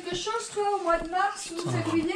quelque chose, toi, au mois de mars ou février?